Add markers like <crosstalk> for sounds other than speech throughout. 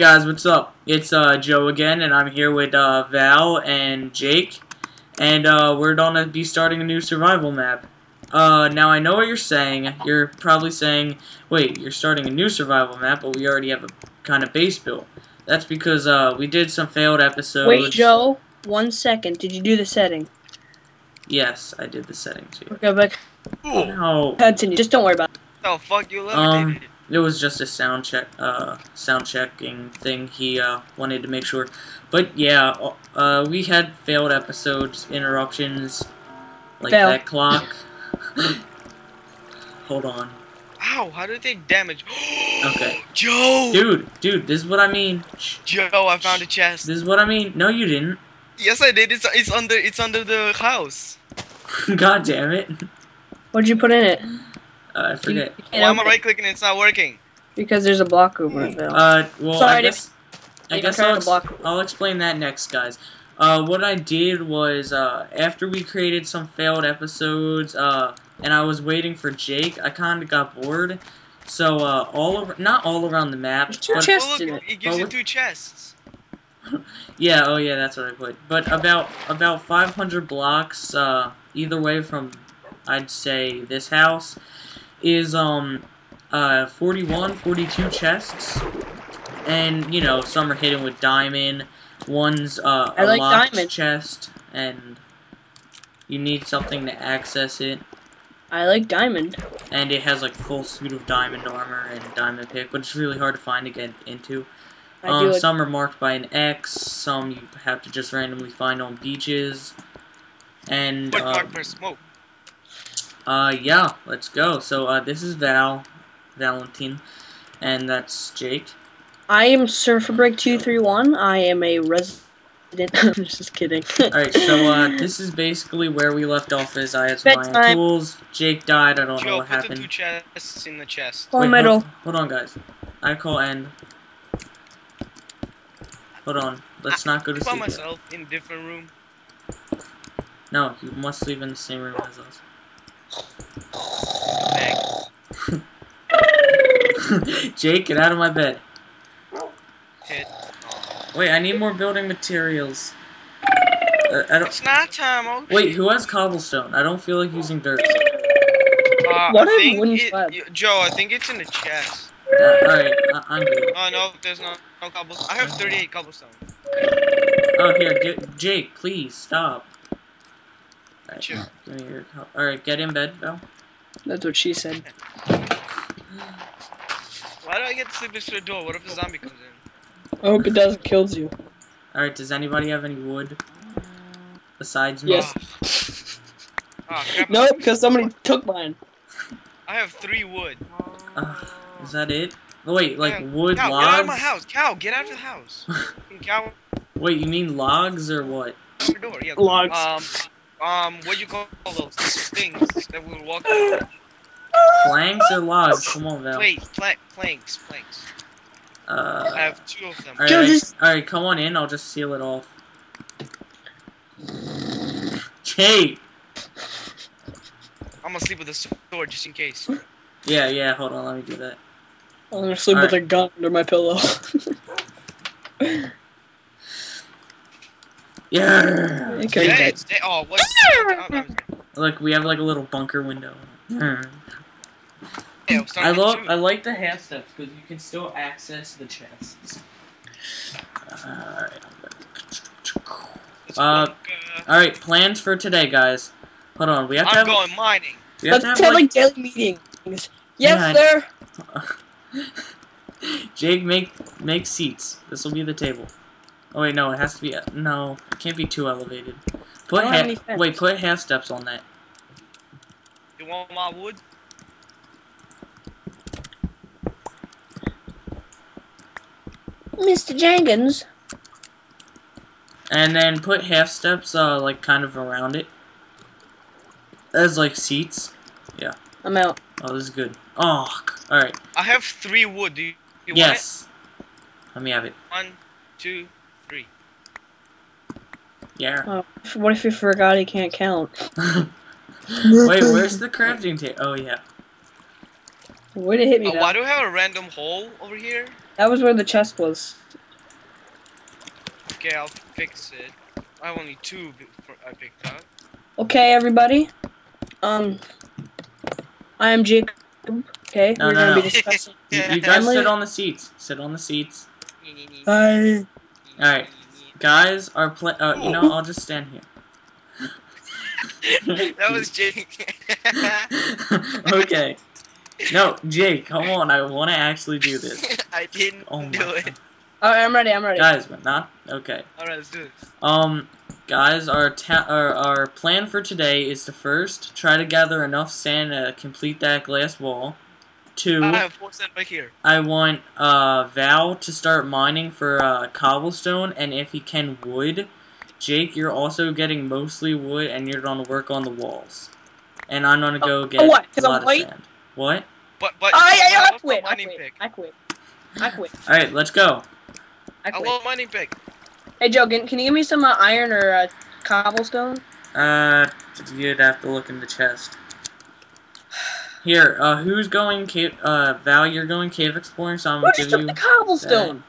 Hey guys, what's up? It's uh, Joe again, and I'm here with uh, Val and Jake, and uh, we're gonna be starting a new survival map. Uh, now I know what you're saying. You're probably saying, wait, you're starting a new survival map, but we already have a kind of base built. That's because uh, we did some failed episodes. Wait, Joe, one second. Did you do the setting? Yes, I did the setting too. Okay, but No, continue. Just don't worry about it. Oh fuck you Um, levitated. It was just a sound check, uh, sound checking thing. He uh, wanted to make sure, but yeah, uh, we had failed episodes, interruptions, like Fail. that clock. <laughs> Hold on, Ow, how did they damage? <gasps> Okay. Joe! dude, dude, this is what I mean. Shh, Joe, I found a chest. This is what I mean. No, you didn't. Yes I did, it's it's under it's under the house. <laughs> God damn it. What'd you put in it? Uh, I forget. You can't Why am I right clicking and it's not working? Because there's a block over it, Bill. Uh, well, Sorry, I I guess, I guess I'll, ex- block- I'll explain that next, guys. Uh, what I did was, uh, after we created some failed episodes, uh, and I was waiting for Jake, I kind of got bored. So, uh, all over, not all around the map, There's two but, chests. oh, look, it. it gives Oh, you two chests. <laughs> yeah, oh yeah, that's what I put. But about, about 500 blocks, uh, either way from, I'd say, this house, is, um, uh, 41, 42 chests. And, you know, some are hidden with diamond. One's, uh, I a like locked diamond. chest, and you need something to access it. I like diamond. And it has, like, full suit of diamond armor and diamond pick, which is really hard to find to get into. I Um, do like. some are marked by an X, some you have to just randomly find on beaches. And, What uh, mark for smoke? Uh, yeah, let's go. So, uh, this is Val, Valentine, and that's Jake. I am Surfer Break two three one. I am a resident. <laughs> I'm just kidding. Alright, so, uh, <laughs> this is basically where we left off as I had some iron Bedtime. tools. Jake died, I don't know Joe, what put the two happened. chests in the chest. Full Wait, metal. Hold, hold on, guys. I call end. Hold on. Let's not go to I found sleep. yet. myself in a different room. No, you must sleep in the same room as us. Bag. <laughs> Jake, get out of my bed. Hit. Wait, I need more building materials. Uh, I don't. It's not time. Oh, Wait, who has cobblestone? I don't feel like using dirt. Uh, What I if think it- Joe, I think it's in the chest. Uh, Alright, I- I'm good. Oh no, there's no, no cobblestone. I have 38 cobblestone. Oh, here, get Jake, please stop. Alright, Sure. give me Alright, get in bed, Val. That's what she said. Why do I get to sleep next to the door? What if a zombie comes in? I hope it doesn't kills you. Alright, does anybody have any wood? Besides me? Yes. Crap. No, because somebody took mine. I have three wood. Uh, is that it? Oh, wait, like Cow, wood Cow, logs? get out of my house. Cow, get out of the house. <laughs> Cow, Wait, you mean logs or what? door. Yeah. Logs. Um, um, what do you call those things that we were walking? on? Planks or logs? Come on, Val. Wait, plank, planks, planks. I Uh, have two of them. alright, Joe, just- alright, come on in. I'll just seal it off. Jake! I'm gonna sleep with a sword just in case. Yeah, yeah, hold on, let me do that. I'm gonna sleep with a gun under my pillow. <laughs> Yeah! okay. Yeah, okay. it's oh, what? Oh, Look, we have like a little bunker window. yeah, it was I love, I like the half steps because you can still access the chests. Uh, uh, all right, plans for today, guys. Hold on, we have to I'm have, going mining. we have Let's to have have like daily meetings. Yes, Yeah. sir. <laughs> Jake, make make seats. This will be the table. Oh wait, no, it has to be. No, it can't be too elevated. Put don't have any half. Wait, put half steps on that. You want my wood? Mr. Jenkins. And then put half steps, uh, like kind of around it. As like seats. Yeah. I'm out. Oh, this is good. Oh, all right. I have three wood. Do you, you yes. Let me have it. want it? One, two, three. Yeah. Oh, what if you forgot he can't count? <laughs> Wait, where's the crafting table? Oh yeah. Way to hit me, Oh, why do I have a random hole over here? That was where the chest was. Okay, I'll fix it. I have only two before I picked up. Okay, everybody. Um, I am Jacob. Okay, No, we're no, gonna no. be discussing. <laughs> You, you guys sit on the seats. Sit on the seats. Bye. Alright. Guys are play. Uh, you know, I'll just stand here. <laughs> that was Jake. <laughs> okay. No, Jake, come on. I want to actually do this. <laughs> I didn't Oh my do God. it. Alright, I'm ready. I'm ready. Guys, but not okay. Alright, let's do this. Um, guys, our ta- our, our plan for today is to first try to gather enough sand to complete that glass wall. Two, I have four sand right here. I want uh Val to start mining for uh cobblestone, and if he can wood. Jake, you're also getting mostly wood, and you're gonna work on the walls. And I'm gonna go get what? 'Cause a I'm lot of white? sand. What? But but I, I, I, love quit. the I quit. pick. I quit. I quit. All right, let's go. I I quit. love mining pick. Hey Joe, can, can you give me some uh, iron or uh, cobblestone? Uh, you'd have to look in the chest. Here, uh, who's going cave? Uh, Val, you're going cave exploring, so I'm gonna just give took you. the cobblestone?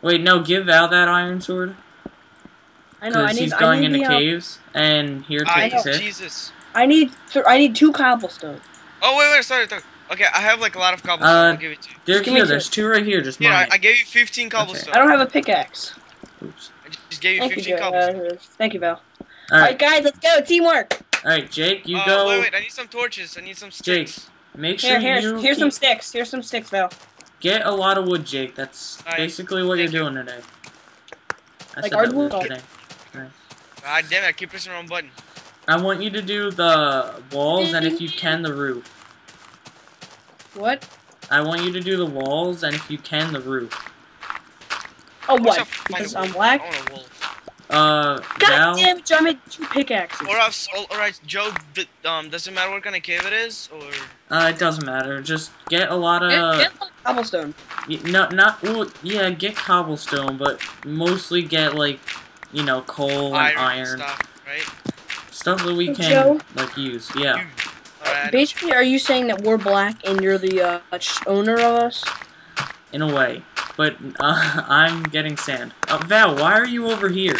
Wait, no, give Val that iron sword. I know. I need. he's going I need into the, uh, caves, and here, I take know. Jesus. I need. Th- I need two cobblestone. Oh wait wait sorry sorry. Okay, I have like a lot of cobblestone. Uh, I'll give it to you. There, here, there's two right here. Just Yeah, mine I, I gave you 15 cobblestone. I don't have a pickaxe. Oops. I just gave you Thank 15 Joe. cobblestone. Uh, thank you, Val. All All right, right, guys, let's go. Teamwork. All right, Jake, you uh, go. Wait wait, I need some torches. I need some sticks. Jake, sticks. make sure Here, you here's here's some sticks. Here's some sticks, Val. get a lot of wood, Jake. That's Alright, basically what you're you. doing today. I Like said hardwood? weird today. God damn it, I keep pressing the wrong button. I want you to do the walls, and if you can, the roof. What? I want you to do the walls, and if you can, the roof. Oh, What's what? up, find Because a I'm wolf? black. Uh, God Val, damn it, Joe! I made two pickaxes. Or else, all right, Joe. d- Um, does it matter what kind of cave it is, or uh, it doesn't matter. Just get a lot of, Get, get some cobblestone. y- no, not, well, yeah, get cobblestone, but mostly get like, you know, coal iron, and iron, stuff, right? stuff that we Hey, can Joe? like use. Yeah, You- Alright. Basically, are you saying that we're black and you're the uh, owner of us? in a way. But uh, <laughs> I'm getting sand. Uh, Val, why are you over here?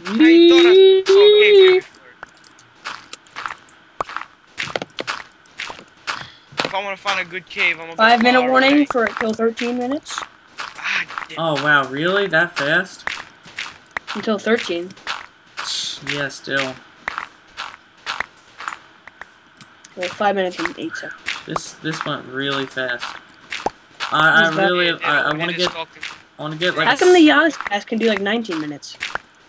I thought I saw a cave here before. If I want to find a good cave, I'm gonna Five minute warning away. for until 13 minutes. Ah. Oh wow, really? That fast? Until 13. Yeah, still. Well, five minutes and eight seconds. This this went really fast. I, I that? really Yeah, I, I want to get stalk him. I want to get like. How come the Giannis pass can do like 19 minutes?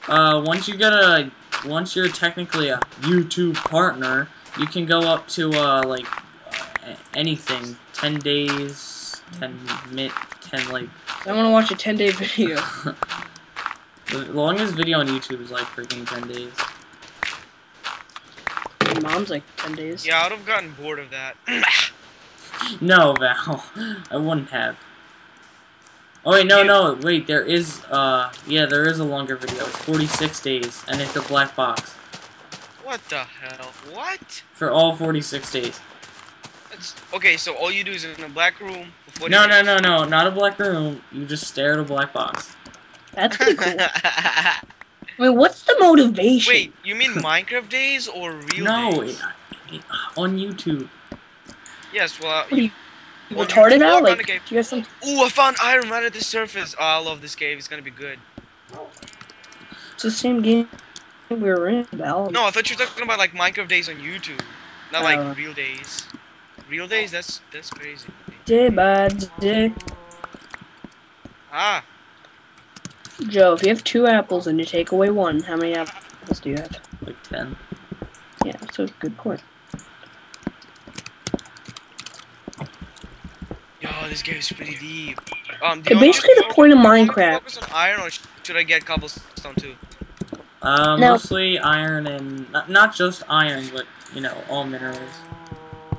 Uh once you get a once you're technically a YouTube partner, you can go up to uh like uh, anything. Ten days, ten minute, ten like I want to watch a 10 day video. <laughs> the longest video on YouTube is like freaking ten days. My mom's like 10 days. Yeah, I would have gotten bored of that. No, Val, <laughs> I wouldn't have. Oh wait, no, no, wait. There is, uh, yeah, there is a longer video. It's 46 days, and it's a black box what the hell? What? for all 46 days. That's, okay, so all you do is in a black room for No, no, no, no, not a black room. You just stare at a black box. That's pretty cool. <laughs> I mean, what's the motivation? Wait, you mean <laughs> Minecraft days or real no, days? it, it, on YouTube. Yes, well, you well, you retarded just now? Like, do you guys some? Ooh, I found iron right at the surface. Oh, I love this cave. It's gonna be good. It's the same game we were in, Val. No, I thought you were talking about like Minecraft days on YouTube, not like Uh. real days. Real days? That's that's crazy. Day by day. Ah, Joe, if you have two apples and you take away one, how many apples do you have? Like 10. Yeah, so good point. This game is pretty deep. Um, do you basically the point of Minecraft- Focus on iron, or should I get cobblestone too? Uh, No. mostly iron and, not, not just iron, but, you know, all minerals.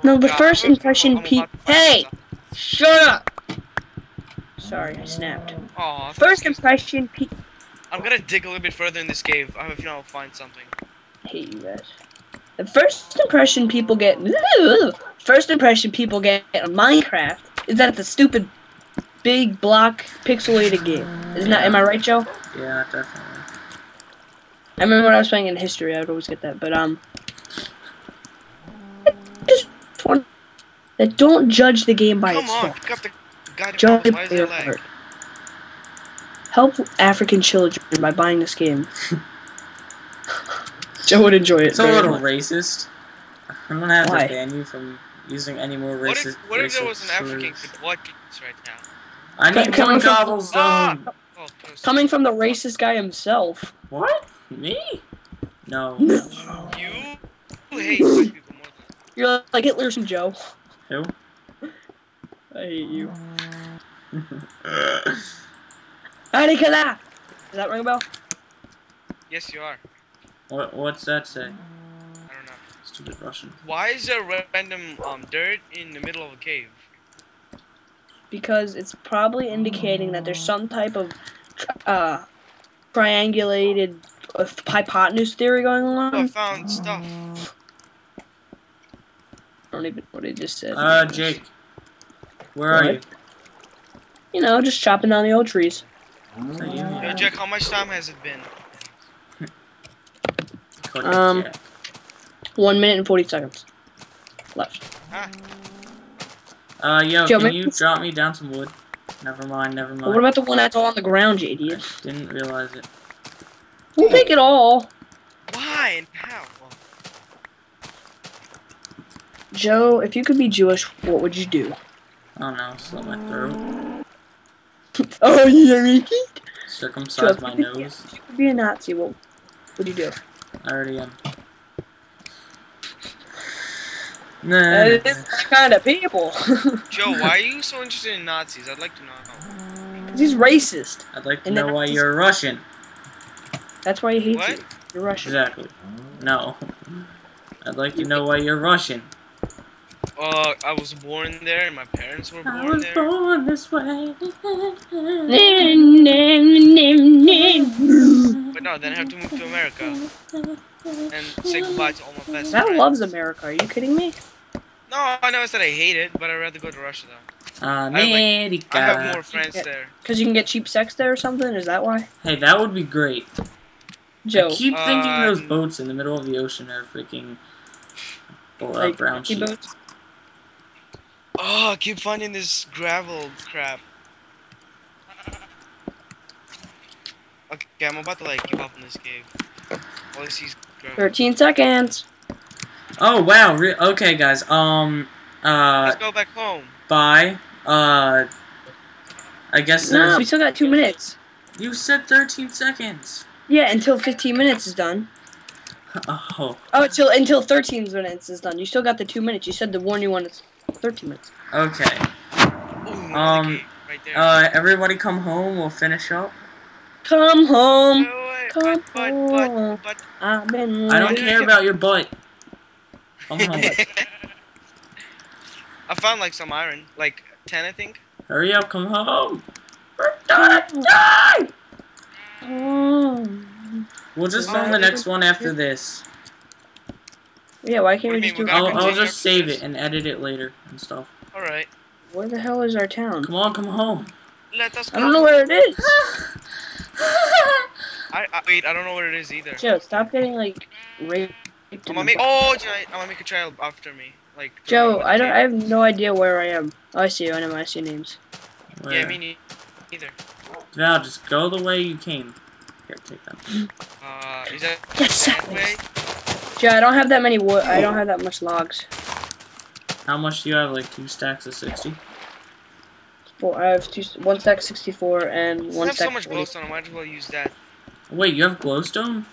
No, the Yeah, first impression, I'm pe- about to find Hey, shut up. Sorry, I snapped. Aw, First impression, pe- I'm gonna dig a little bit further in this cave. I have a feeling I'll find something. I hate you guys. The first impression people get, <laughs> first impression people get on Minecraft is that it's a stupid big block pixelated game. Isn't that? Am I right, Joe? Yeah, definitely. I remember when I was playing in history, I would always get that. But um, just one that don't judge the game by Come on, itself. pick up the goddamn Judge mouse. it Why is by there your lag? heart. Help African children by buying this game. <laughs> Joe would enjoy it. It's a little much. racist. I'm gonna have Why? to ban you from using any more What racist. if, what if there was an African slurs. could watch this right now? I need Coming one from- cobblestone. Ah! Oh. Coming from the racist guy himself. What? Me? No. <laughs> you? hate people more than You're like Hitler's and Joe. Who? I hate you. <laughs> Arikala! Does that ring a bell? Yes, you are. what? What's that say? I don't know. Stupid Russian. Why is there random um dirt in the middle of a cave? Because it's probably indicating that there's some type of uh, triangulated uh, hypotenuse theory going on. I found stuff. I don't even know what he just said. Uh, Jake. Where are you? You know, just chopping down the old trees. Is? Yo, Yeah. Jack, how much time has it been? <laughs> Um, Jack. One minute and 40 seconds left. Ah, Uh, yo, Joe, can maybe- you drop me down some wood? Never mind, never But what about the one that's on the ground, you idiot? Didn't realize it. We'll take it all. why and how? Joe, if you could be Jewish, what would you do? I don't know, slit my throat, <laughs> Oh, you yeah, Ricky. circumcise Joe, my if you could be- nose. If you could be a Nazi, what would you do? I already am. Uh, Nah. this is the kind of people. <laughs> Joe, why are you so interested in Nazis? I'd like to know. He's racist. I'd like to And know then- why you're Russian. That's why he hates What? you. You're Russian. Exactly. No. I'd like to know why you're Russian. Uh, I was born there, and my parents were born there. I was there. born this way. <laughs> But no, then I have to move to America and say goodbye to all my best Val friends. loves America. Are you kidding me? No, I never said I hate it, but I'd rather go to Russia though. America. I have more friends Yeah. there. Because you can get cheap sex there or something? Is that why? Hey, that would be great. Joe. I keep thinking those Um, boats in the middle of the ocean are freaking like brown sheep. boats? Oh, I keep finding this gravel crap. Okay, I'm about to like give up on this cave. All I see is 13 seconds. Oh wow! Re- okay, guys. Um. Uh. Let's go back home. Bye. Uh. I guess No, we still got two minutes. You said 13 seconds. Yeah, until 15 minutes is done. Oh. Oh, until until 13 minutes is done. You still got the two minutes. You said the warn you one is 13 minutes. Okay. Ooh, Um, cave right there. Uh. Everybody, come home. We'll finish up. Come home. Come but, but, home. I've been. I don't care about your butt. Come home. <laughs> I found like some iron, like 10 I think. Hurry up. Come home. We're gonna die. Home. We'll just film the next one after this. Yeah, why can't we just mean, do it? I'll, I'll just save this? it and edit it later and stuff. Alright. Where the hell is our town? Come on, come home. Let us go. I don't know where it is. <gasps> <laughs> I, I, wait, I don't know what it is either. Joe, stop getting like raped. I'm gonna make. Oh, giant- I'm gonna make a child after me. Like. Joe, I don't. with I have no idea where I am. Oh, I see you. I know. I see names. Where? Yeah, me neither. Val, just go the way you came. Here, take that. Uh, is that Yes, that way? Joe, I don't have that many wood. I don't have that much logs. How much do you have? Like two stacks of 60? Four. I have two. One stack sixty-four and I one have stack. so much 40. glowstone. I might as well use that. Wait, you have glowstone?